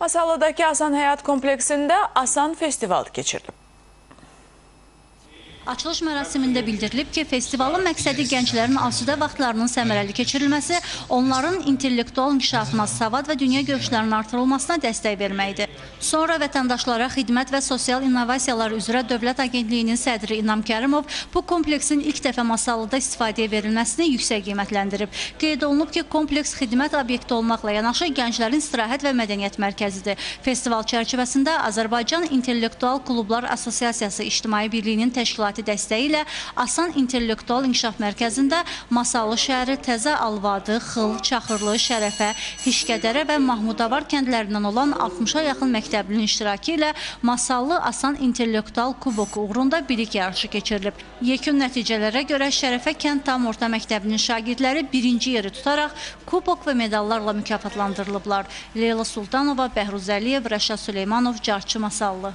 Masallı'daki Asan Hayat Kompleksində Asan Festival keçirilib. Açılış mərasimində bildirilib ki, festivalın məqsədi gənclərin asudə vaxtlarının səmərəli keçirilməsi, onların intellektual inkişafına, savad və dünya görüşlərinin artırılmasına dəstək verməkdir. Sonra vətəndaşlara xidmət və sosial innovasiyalar üzrə Dövlət Agentliyinin sədri İnam Kərimov bu kompleksin ilk dəfə Masallıda istifadəyə verilməsini yüksək qiymətləndirib. Qeyd olunub ki, kompleks xidmət obyekti olmaqla yanaşı gənclərin istirahət və mədəniyyət mərkəzidir. Festival çərçivəsində Azərbaycan İntellektual Klublar Assosiasiyası İctimai Birliyinin təşkilatı təşkilatı dəstəyi ilə Asan İntellektual İnkişaf Mərkəzində Masallı şəhəri Təzə Alvadı, Xıl, Çaxırlı, Şərəfə, Hişkədərə və Mahmudavar kəndlərindən olan 60-a yaxın məktəblinin iştirakı ilə Masallı Asan İntellektual Kubok uğrunda bilik yarışı keçirilib. Yekun nəticələrə görə Şərəfə kənd tam orta məktəbinin şagirdləri birinci yeri tutaraq kubok və medallarla mükafatlandırılıblar. Leyla Sultanova, Bəhruz Əliyev, Rəşad Süleymanov, Carçı Masallı.